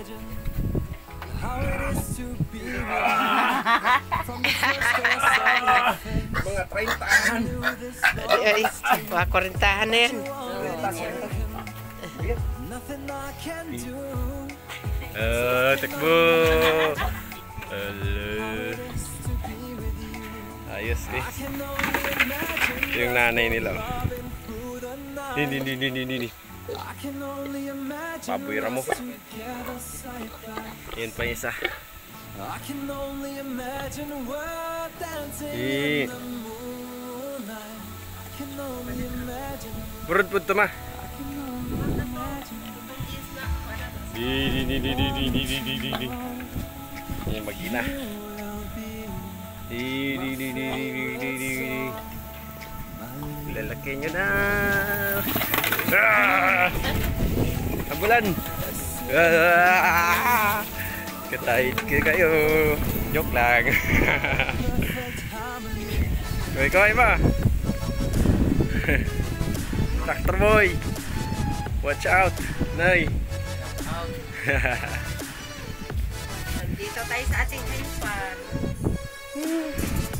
Mga 30-an. Ay, mga kwarintahan na yan. Ah, takbo. Hello. Ayos eh. Yung nanay nila. Hindi, hindi, hindi, hindi, hindi. Paboy mo. Yan pa isa. Eh. Burod po ito ma. Di, di, di, di, di, di, di, di, di, di. Di, di, di, di, di, di, di, di, di. Lalaki nyo na. Ah! Ambulan. Ah! Katahit ka kayo. Joke lang. Kaway kaway ba? Tractor boy. Watch out. Nay. Dito tayo sa ating haipan. Tik.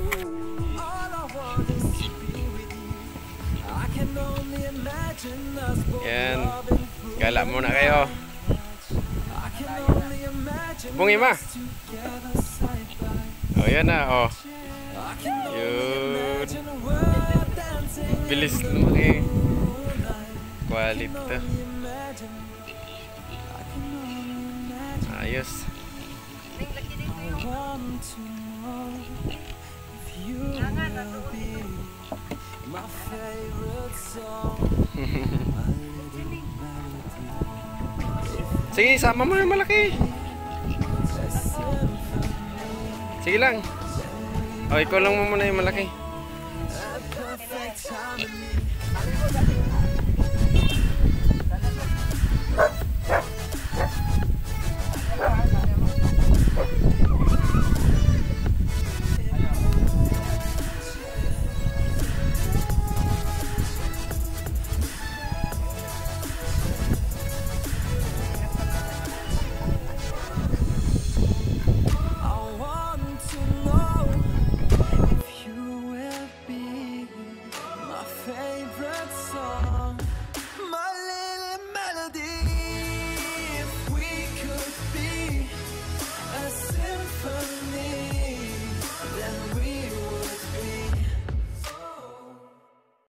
Yan. Gala muna kayo. Bungi ma. Oh, yan na. Oh. Yun. Bilis lumaki. Quality to. Ayos. Sige, sama mo yung malaki. Sige lang. O, ikaw lang mo muna yung malaki.